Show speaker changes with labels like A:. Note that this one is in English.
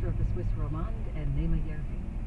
A: master of the Swiss Romande, and Nema Yervi.